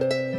Thank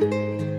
Música